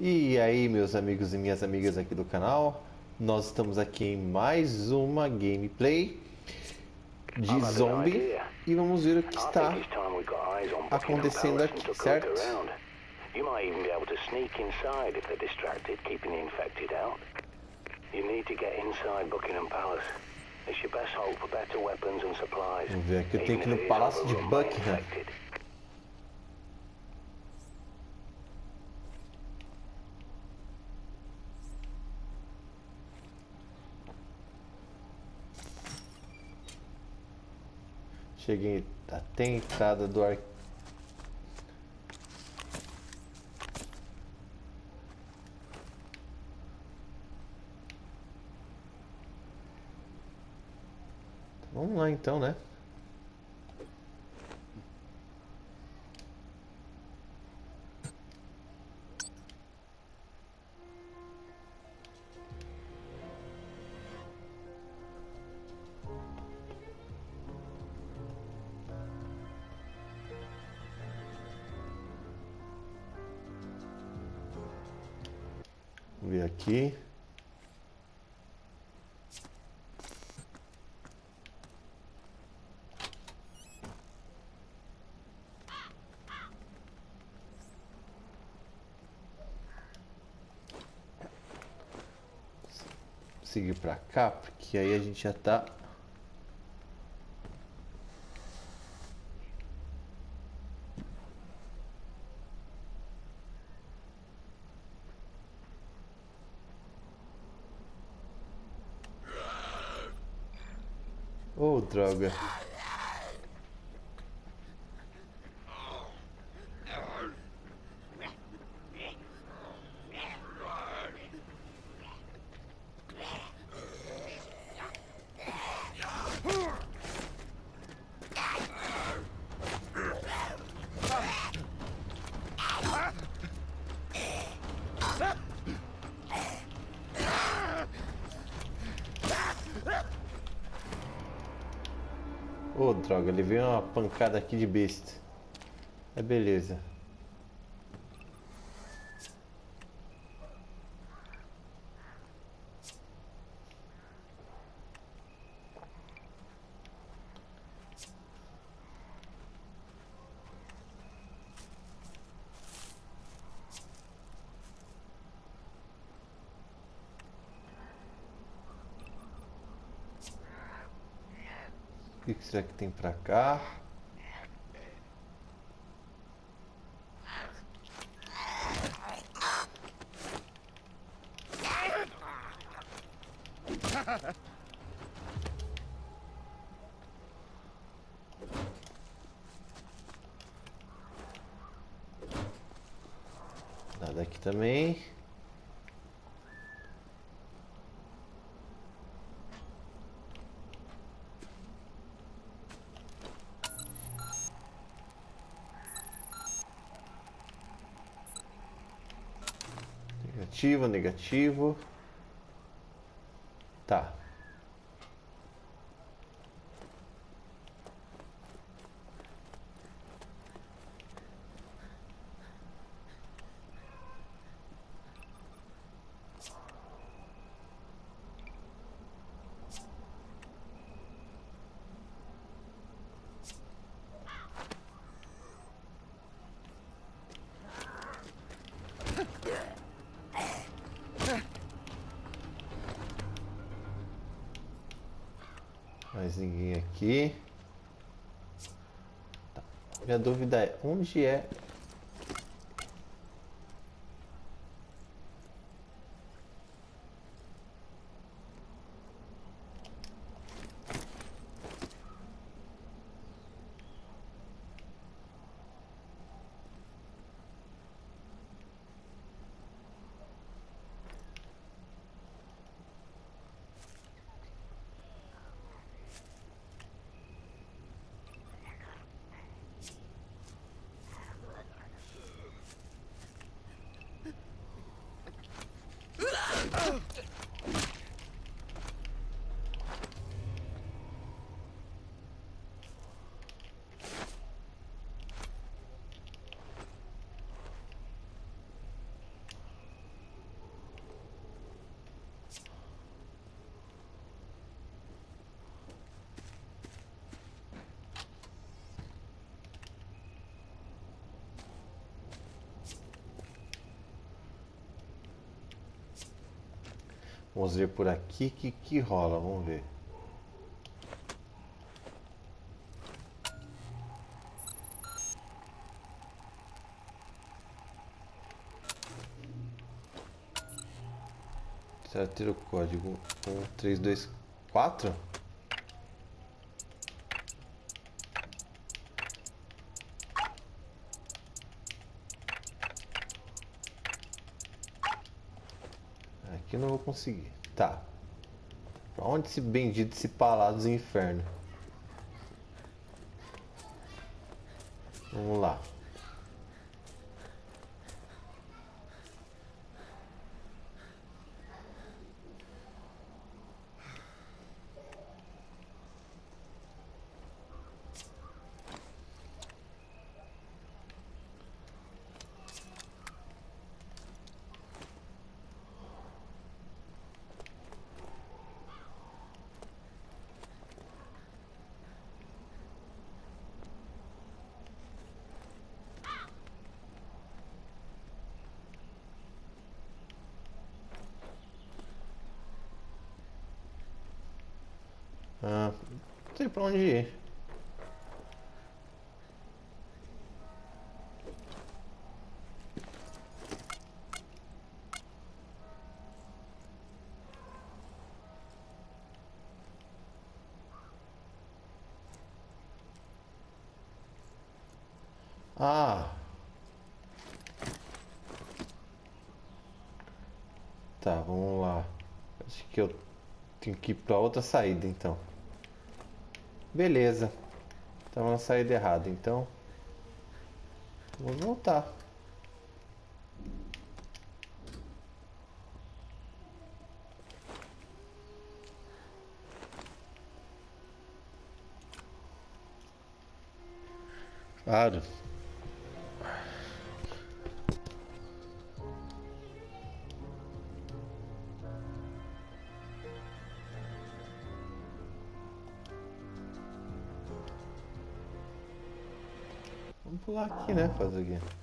E aí, meus amigos e minhas amigas aqui do canal, nós estamos aqui em mais uma gameplay de zombie e vamos ver o que está acontecendo aqui, certo? You might even be able to sneak inside if they're distracted, keeping the infected out. You need to get inside Buckingham Palace. It's your best hope for better weapons and supplies. Vamos ver aqui, eu tenho que ir no Palácio de Buckingham. Cheguei até a entrada do ar... Vamos lá então, né? Ver aqui. Seguir pra cá, porque aí a gente já tá Elizabeth. Veio uma pancada aqui de besta. É beleza. Será que tem pra cá? Nada aqui também. Negativo, negativo. Tá. Mais ninguém aqui. Tá. Minha dúvida é, onde é... Vamos ver por aqui que que rola, vamos ver. Será ter o código 1324? Aqui eu não vou conseguir. Tá. Pra onde esse bendito esse palácio dos infernos? Vamos lá. Ah, não sei pra onde ir. Ah. Tá, vamos lá. Acho que eu tenho que ir pra outra saída então. Beleza. Estamos na saída errada, então. Vou voltar. Claro. Aqui, né? Fazer o quê?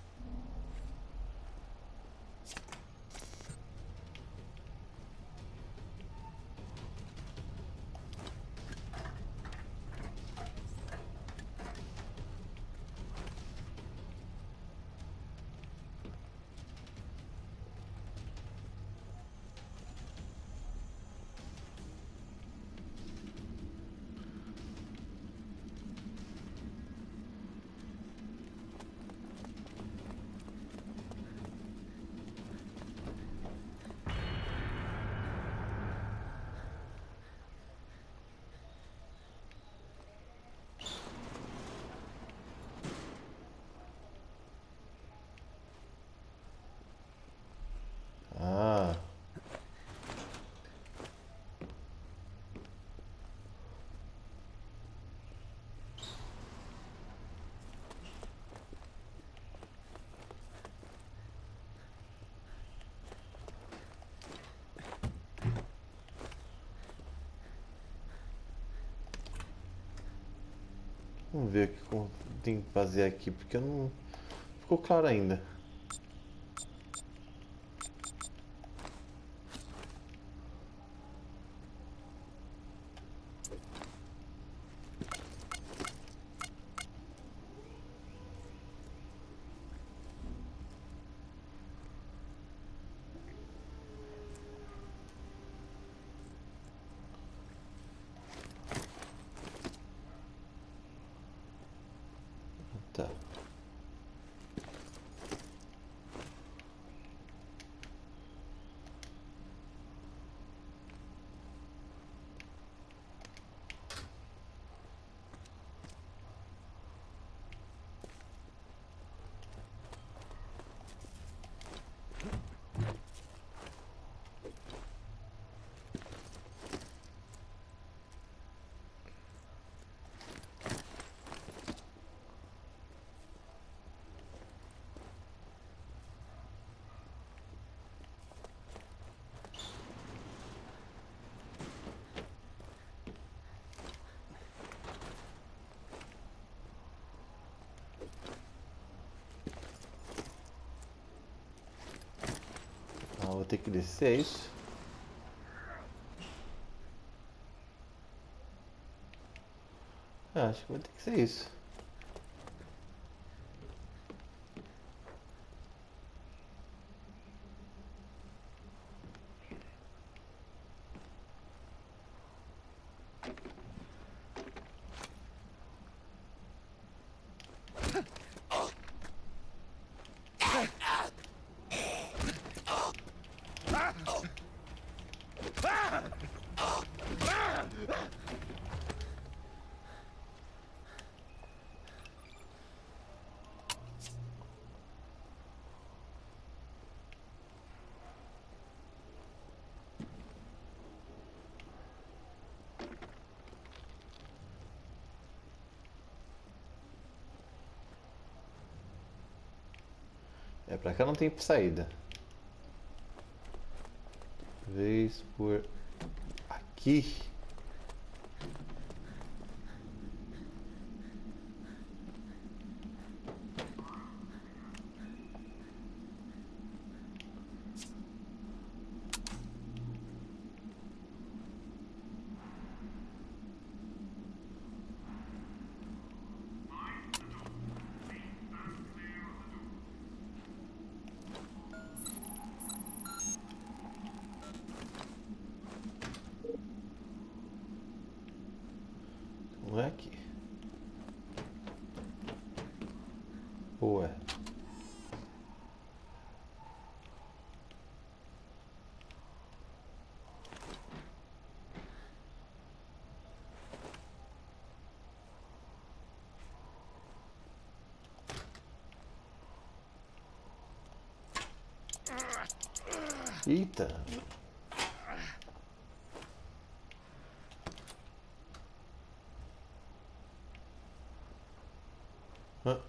Vamos ver o que tenho que fazer aqui, porque não ficou claro ainda. ter que descer, é isso? Ah, acho que vai ter que ser isso. É, pra cá não tem saída. Vez por aqui. Não é aqui. Ué. Eita. Hã?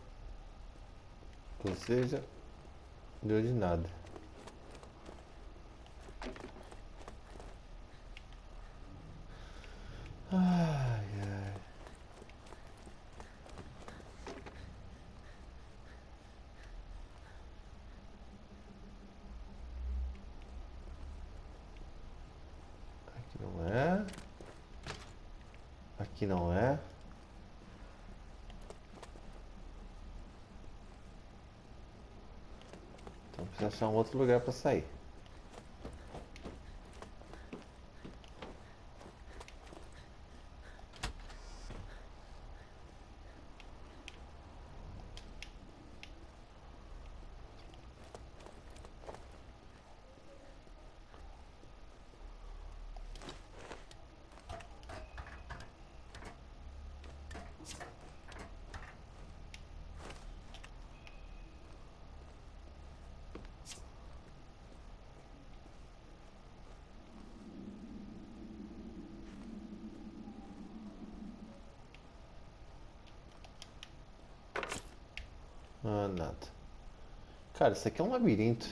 Ou seja, deu de nada. Ai, ai. Aqui não é. Aqui não é. Então precisa achar um outro lugar para sair. Ah, nada. Cara, isso aqui é um labirinto.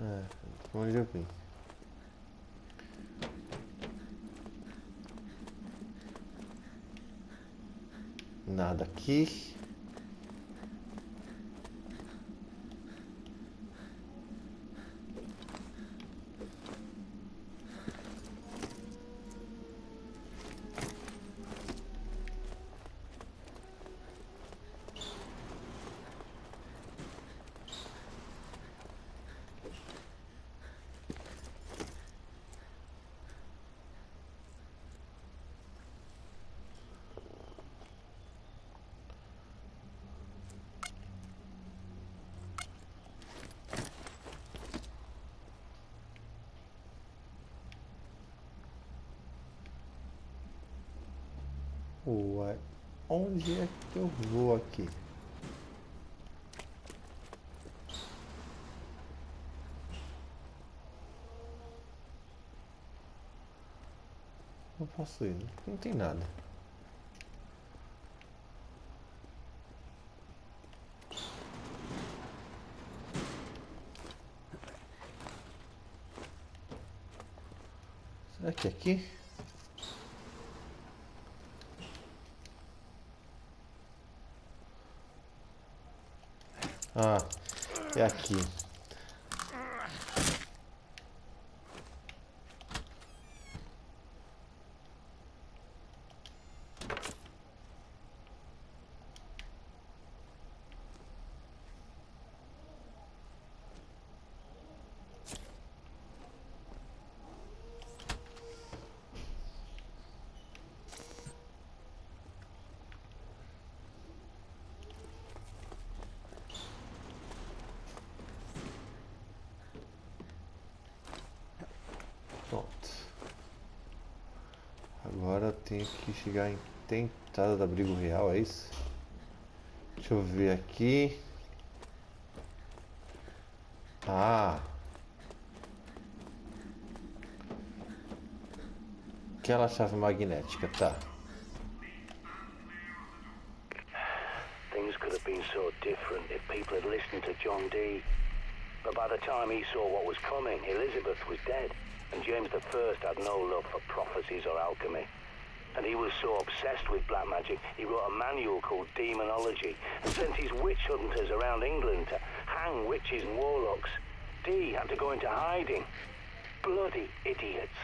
É, onde eu vim. Nada aqui. Onde é que eu vou aqui? Não posso ir, não tem nada. Será que é aqui? Ah, é aqui. Em tentada da abrigo real, é isso? Deixa eu ver aqui. Ah. Aquela chave magnética, tá. John by the time he saw what was coming, Elizabeth was dead, and James I had no love for prophecies or alchemy. And he was so obsessed with black magic, he wrote a manual called Demonology and sent his witch hunters around England to hang witches and warlocks. Dee had to go into hiding. Bloody idiots.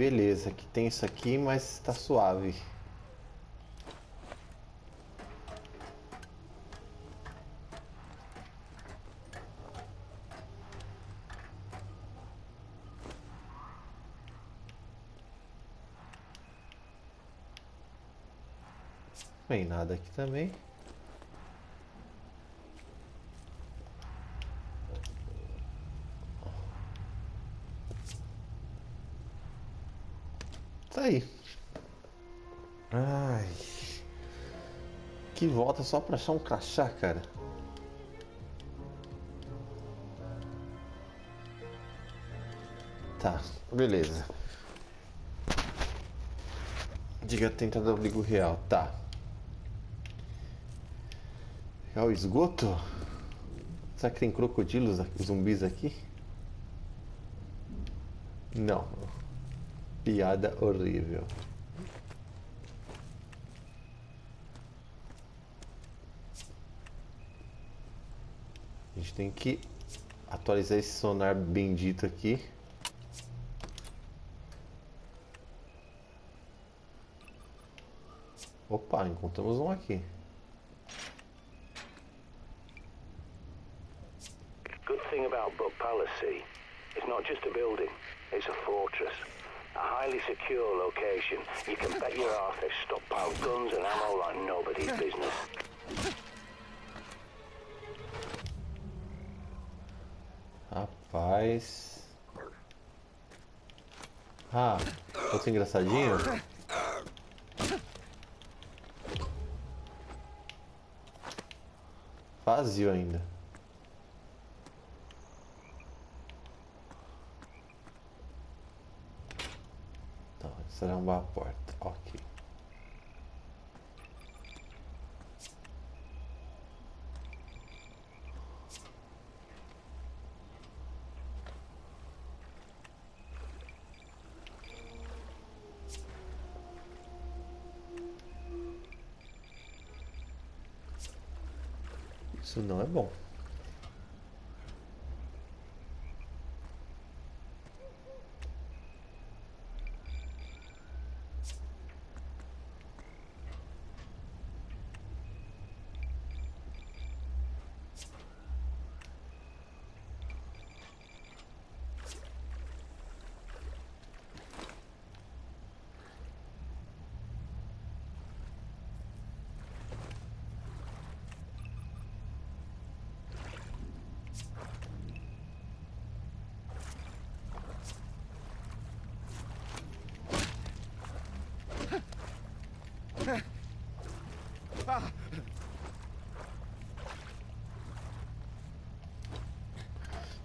Beleza, que tem isso aqui, mas está suave. Bem, nada aqui também. Aí. Ai. Que volta só pra achar um crachá, cara. Tá, beleza. Diga tentador abrigo real, tá. É o esgoto? Será que tem crocodilos, zumbis aqui? Não. Piada horrível. A gente tem que atualizar esse sonar bendito aqui. Opa, encontramos um aqui. Good thing about Buck Palace, it's not just a building, it's a fortress. A highly secure location. You can bet your ass they've stockpiled guns and ammo like nobody's business. Rapaz. Ah, outro engraçadinho? Vazio ainda. Será a porta. Ok. Isso não é bom.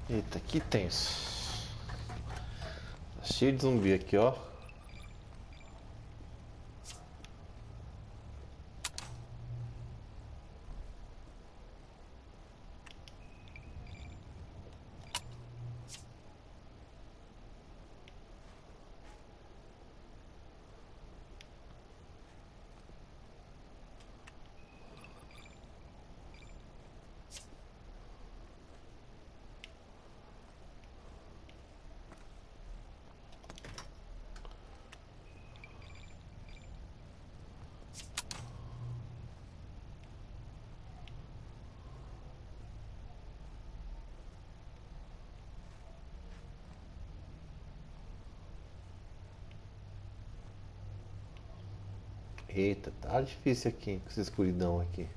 Eita, que tenso. Tá cheio de zumbi aqui, ó. Eita, tá difícil aqui com essa escuridão aqui.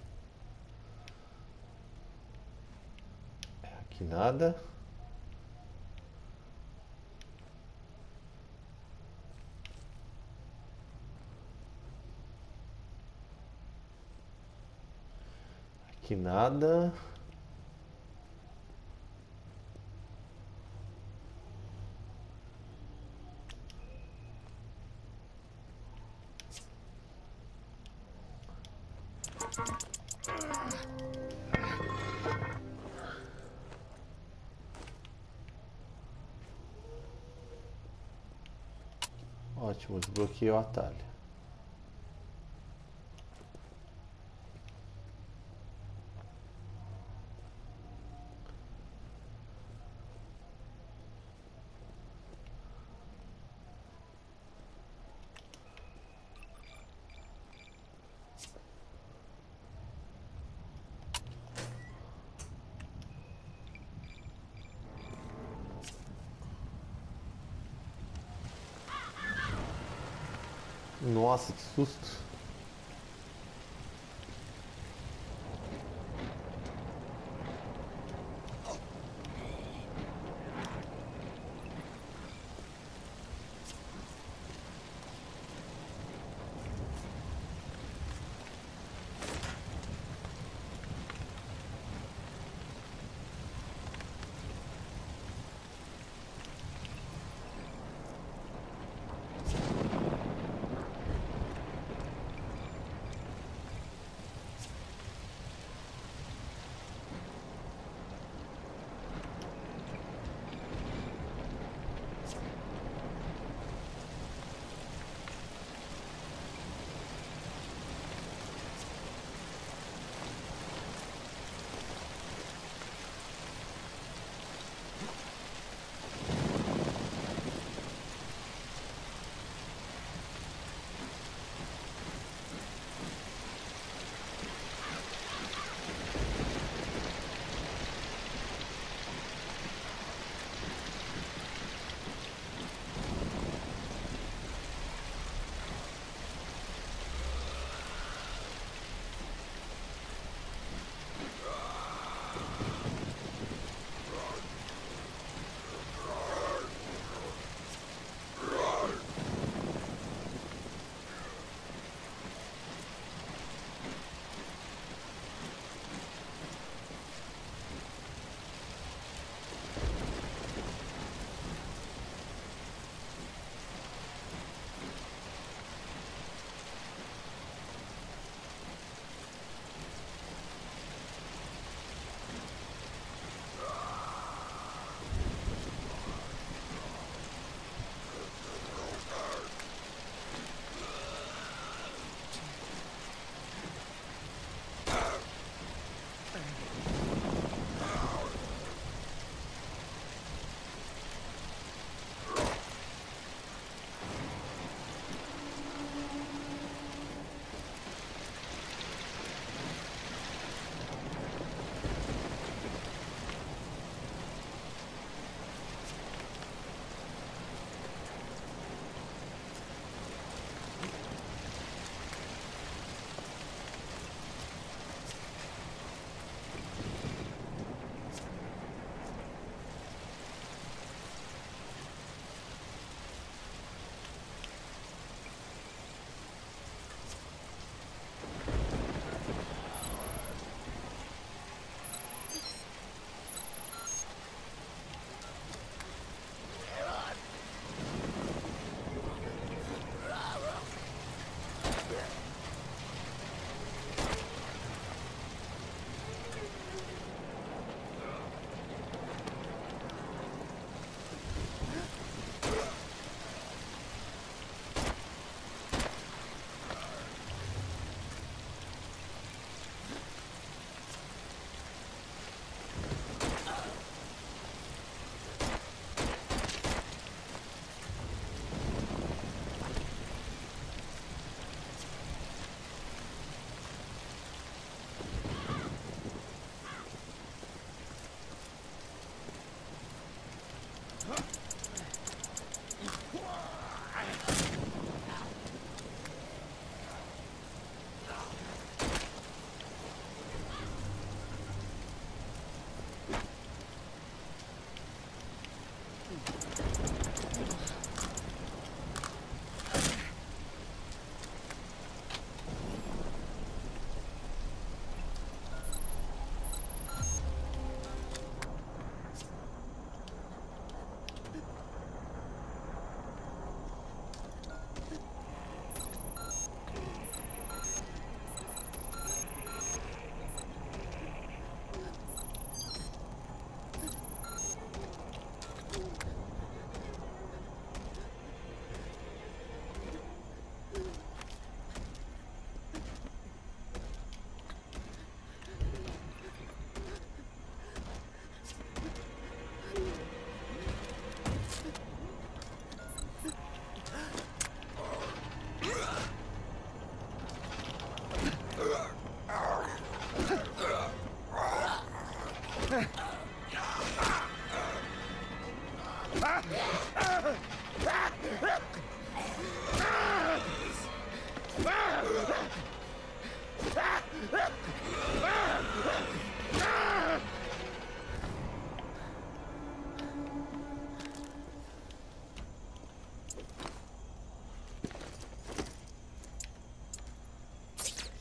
Aqui nada. Aqui nada. Desbloqueei o atalho. Nossa, que susto.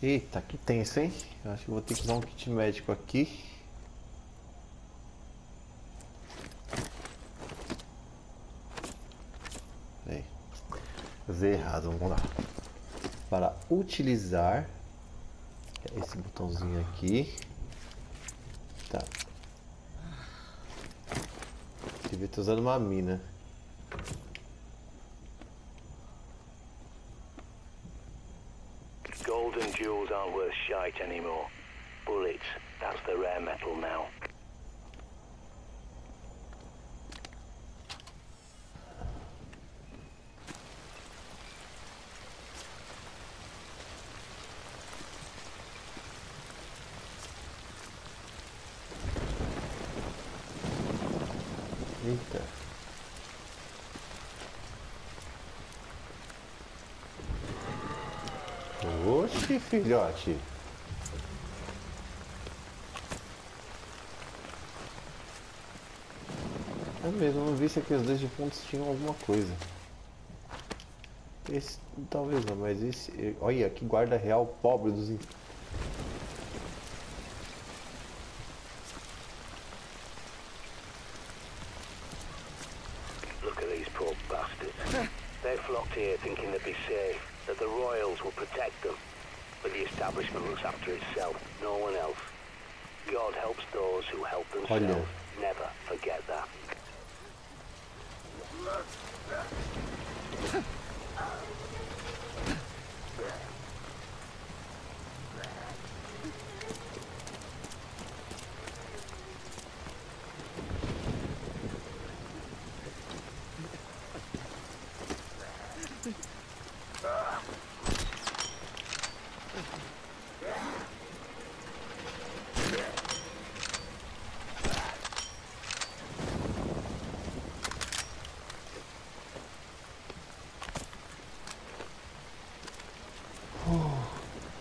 Eita, que tenso, hein? Acho que vou ter que usar um kit médico aqui. Aí. Errado, vamos lá. Para utilizar esse botãozinho aqui. Tá. Devia ter usado uma mina. Anymore. Bullets, that's the rare metal now. Eita. Oxi, filhote. É mesmo, eu não vi se aqueles dois defuntos tinham alguma coisa. Esse talvez não, mas esse. Olha que guarda real pobre dos Look at these poor bastards. They flocked here thinking they'd be safe, that the royals will protect them. But the establishment looks after itself, no one else. God helps those who help themselves. Never forget that.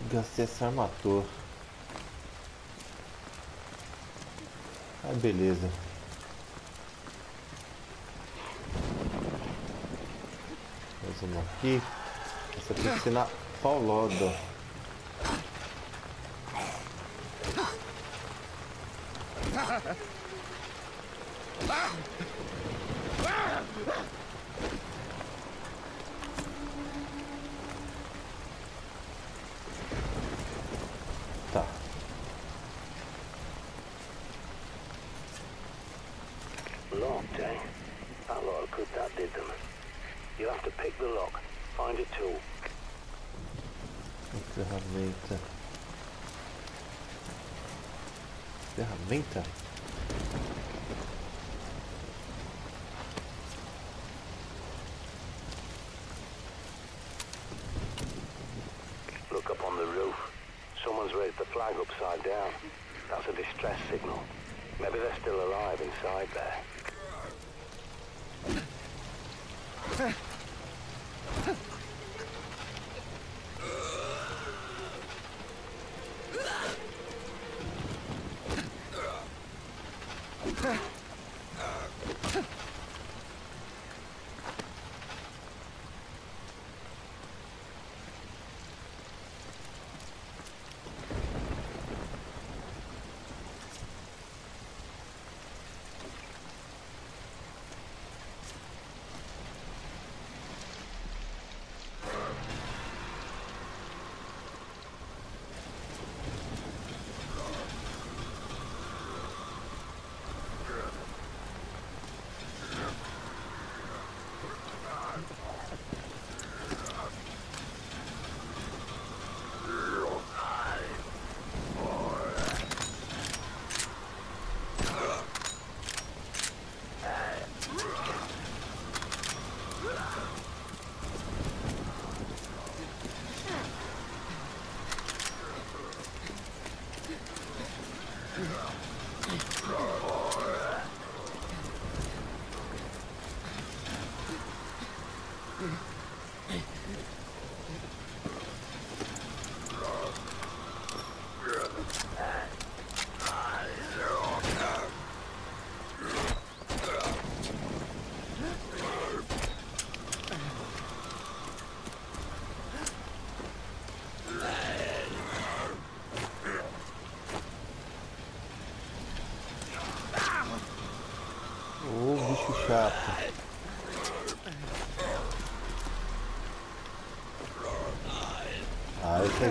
Gastei essa armatura. Ah, beleza. Mais uma aqui. Essa tem que ser na pauloda. Tá. Inside there. Mm-hmm.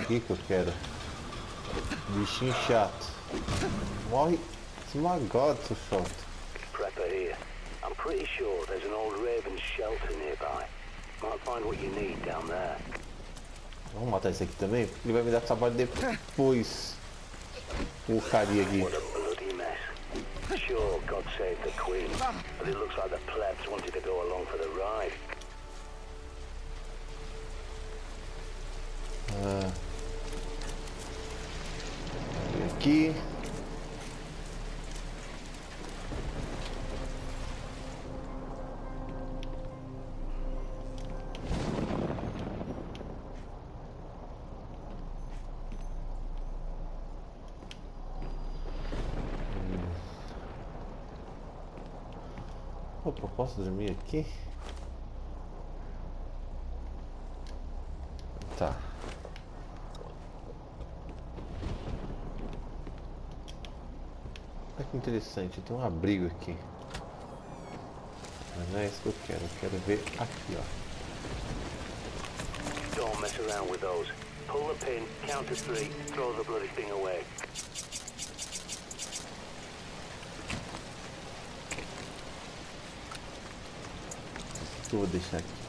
Aqui que eu quero. Bichinho chato. Morre. My god, so short. Prepper here. I'm pretty sure there's an old Raven's shelter nearby. Might find what you need down there. Vamos matar esse aqui também? Ele vai me dar trabalho depois. O carinha aqui. Sure, God save the Queen, but it looks like the plebs wanted to go along for the ride. Opa, posso dormir aqui? Tá. Olha que interessante, tem um abrigo aqui. Mas não é isso que eu quero, eu quero ver aqui, ó. Don't mess around with those. Pull the pin, count to three, throw the bloody thing away. O que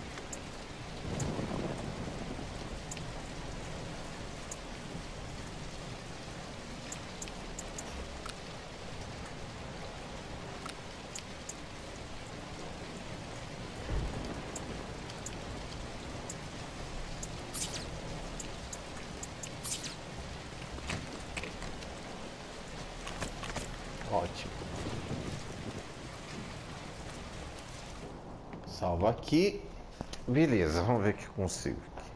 Salva aqui. Beleza, vamos ver o que consigo aqui.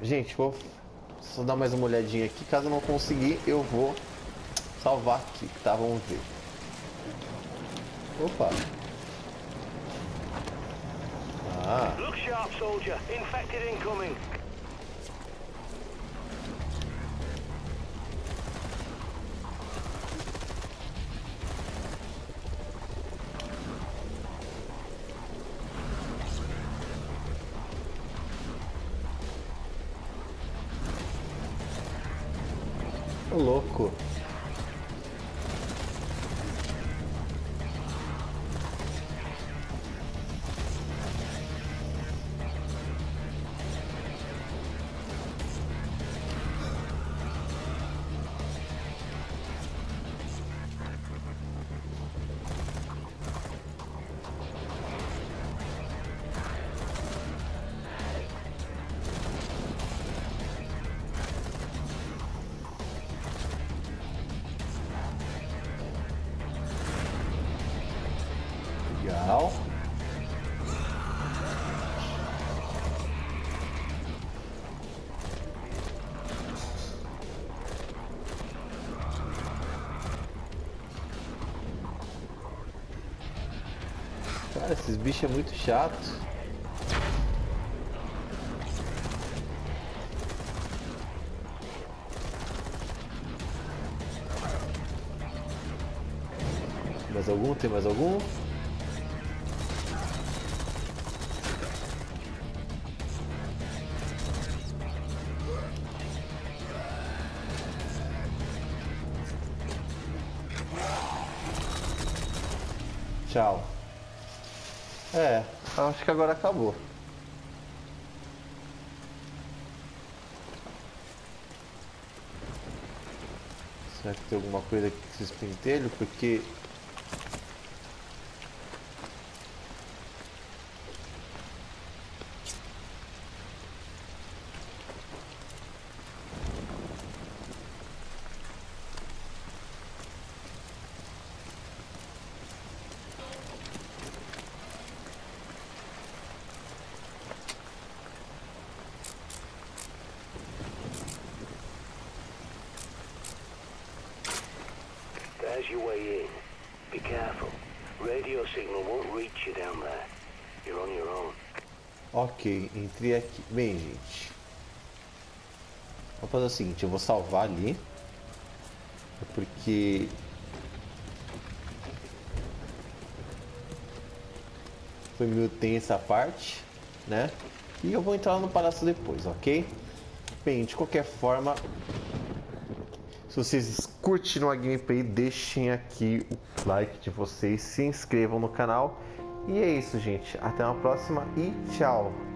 Gente, vou só dar mais uma olhadinha aqui. Caso não conseguir, eu vou salvar aqui, tá? Vamos ver. Opa. Ah, Look sharp, soldier. Infected incoming. Bichos é muito chato. Mais algum? Tem mais algum? Acho que agora acabou. Será que tem alguma coisa aqui com esses pentelhos? Porque. There's your way in. Be careful. Radio signal won't reach you down aqui. Bem, gente. Vou fazer o seguinte, eu vou salvar ali. Porque foi meio tensa essa parte, né? E eu vou entrar no palácio depois, ok? Bem, de qualquer forma, se vocês curtiram a gameplay, deixem aqui o like de vocês, se inscrevam no canal. E é isso, gente. Até uma próxima e tchau!